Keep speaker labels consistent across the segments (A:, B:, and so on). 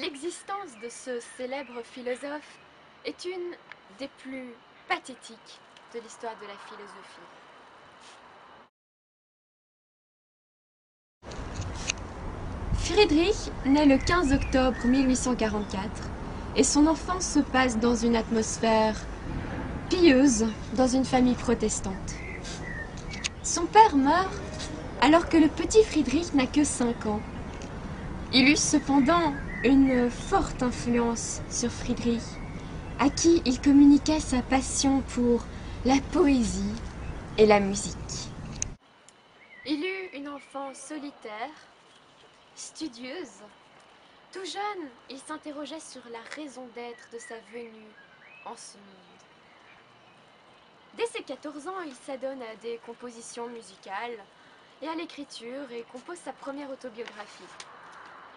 A: L'existence de ce célèbre philosophe est une des plus pathétiques de l'histoire de la philosophie. Friedrich naît le 15 octobre 1844 et son enfance se passe dans une atmosphère pieuse dans une famille protestante. Son père meurt alors que le petit Friedrich n'a que 5 ans. Il eut cependant une forte influence sur Friedrich, à qui il communiquait sa passion pour la poésie et la musique. Il eut une enfance solitaire, studieuse. Tout jeune, il s'interrogeait sur la raison d'être de sa venue en ce monde. Dès ses 14 ans, il s'adonne à des compositions musicales et à l'écriture et compose sa première autobiographie.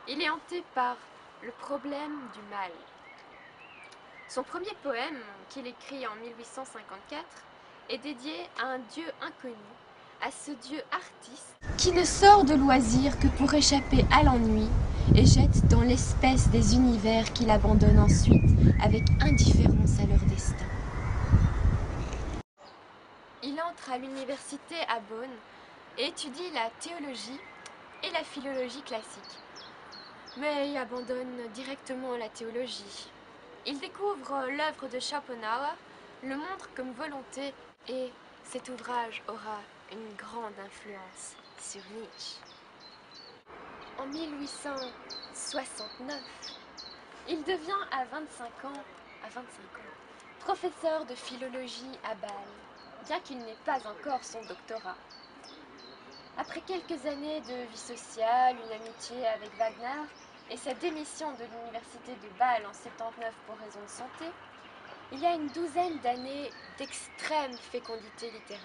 A: Il est hanté par le problème du mal. Son premier poème, qu'il écrit en 1854, est dédié à un dieu inconnu, à ce dieu artiste qui ne sort de loisir que pour échapper à l'ennui et jette dans l'espèce des univers qu'il abandonne ensuite avec indifférence à leur destin. Il entre à l'université à Bonn et étudie la théologie et la philologie classique mais il abandonne directement la théologie. Il découvre l'œuvre de Schopenhauer, le montre comme volonté et cet ouvrage aura une grande influence sur Nietzsche. En 1869, il devient à 25 ans, à 25 ans professeur de philologie à Bâle, bien qu'il n'ait pas encore son doctorat. Après quelques années de vie sociale, une amitié avec Wagner, et sa démission de l'université de Bâle en 79 pour raison de santé, il y a une douzaine d'années d'extrême fécondité littéraire.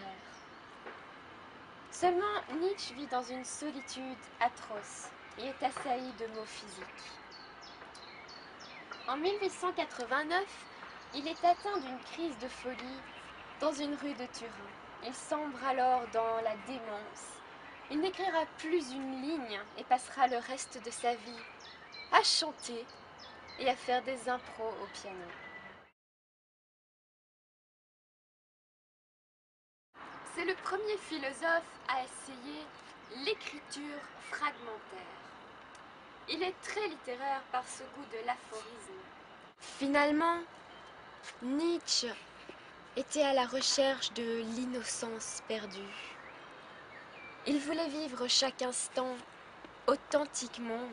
A: Seulement, Nietzsche vit dans une solitude atroce et est assailli de maux physiques. En 1889, il est atteint d'une crise de folie dans une rue de Turin. Il sombre alors dans la démence. Il n'écrira plus une ligne et passera le reste de sa vie à chanter et à faire des impros au piano. C'est le premier philosophe à essayer l'écriture fragmentaire. Il est très littéraire par ce goût de l'aphorisme. Finalement, Nietzsche était à la recherche de l'innocence perdue. Il voulait vivre chaque instant authentiquement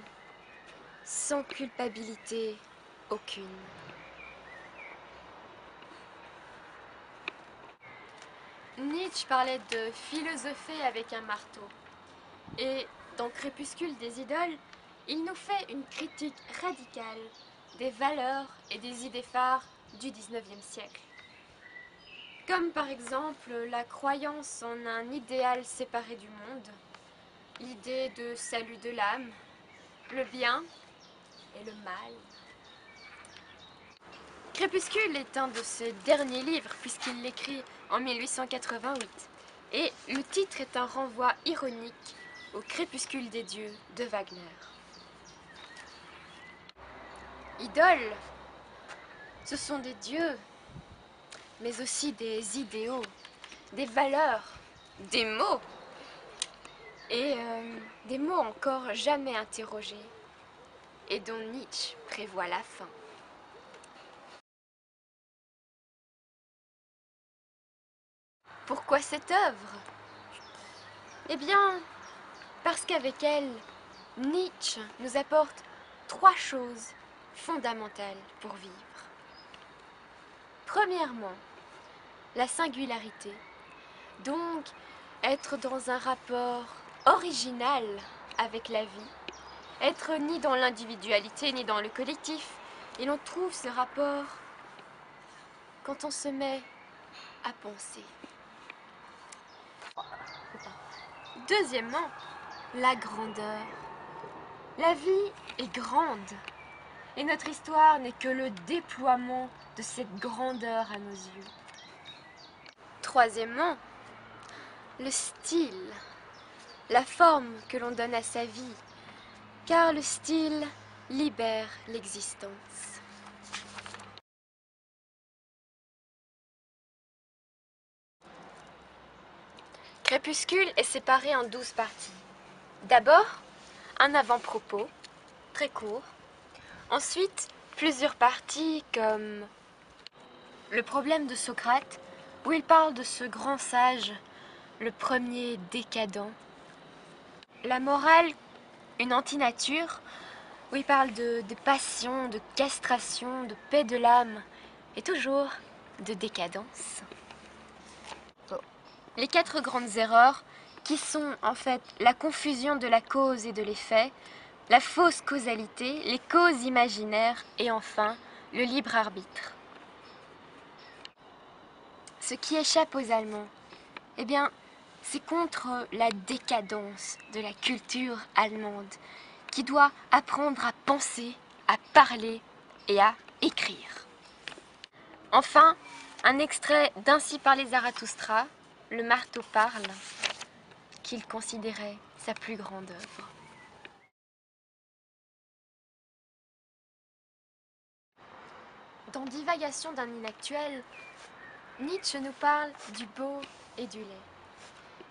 A: sans culpabilité aucune. Nietzsche parlait de philosopher avec un marteau. Et dans Crépuscule des idoles, il nous fait une critique radicale des valeurs et des idées phares du XIXe siècle. Comme par exemple la croyance en un idéal séparé du monde, l'idée de salut de l'âme, le bien et le mal. Crépuscule est un de ses derniers livres puisqu'il l'écrit en 1888 et le titre est un renvoi ironique au crépuscule des dieux de Wagner. Idoles, ce sont des dieux, mais aussi des idéaux, des valeurs, des mots et euh, des mots encore jamais interrogés et dont Nietzsche prévoit la fin. Pourquoi cette œuvre? Eh bien, parce qu'avec elle, Nietzsche nous apporte trois choses fondamentales pour vivre. Premièrement, la singularité, donc être dans un rapport original avec la vie, être ni dans l'individualité ni dans le collectif. Et l'on trouve ce rapport quand on se met à penser. Deuxièmement, la grandeur. La vie est grande et notre histoire n'est que le déploiement de cette grandeur à nos yeux. Troisièmement, le style, la forme que l'on donne à sa vie car le style libère l'existence. Crépuscule est séparé en douze parties. D'abord, un avant-propos, très court. Ensuite, plusieurs parties comme le problème de Socrate, où il parle de ce grand sage, le premier décadent. La morale, une antinature, où il parle de, de passion, de castration, de paix de l'âme, et toujours de décadence. Les quatre grandes erreurs, qui sont en fait la confusion de la cause et de l'effet, la fausse causalité, les causes imaginaires et enfin le libre arbitre. Ce qui échappe aux Allemands, eh bien, c'est contre la décadence de la culture allemande, qui doit apprendre à penser, à parler et à écrire. Enfin, un extrait d'Ainsi par les Zarathustra, Le marteau parle, qu'il considérait sa plus grande œuvre. Dans Divagation d'un inactuel, Nietzsche nous parle du beau et du laid.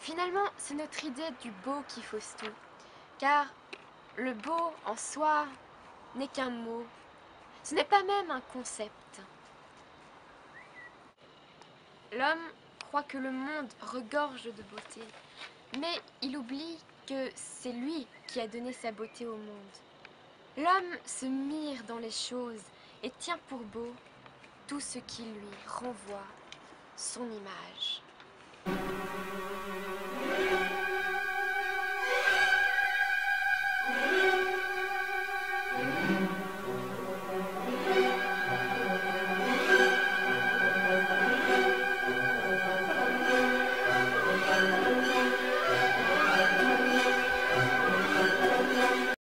A: Finalement, c'est notre idée du beau qui fausse tout, car le beau en soi n'est qu'un mot, ce n'est pas même un concept. L'homme croit que le monde regorge de beauté, mais il oublie que c'est lui qui a donné sa beauté au monde. L'homme se mire dans les choses et tient pour beau tout ce qui lui renvoie son image.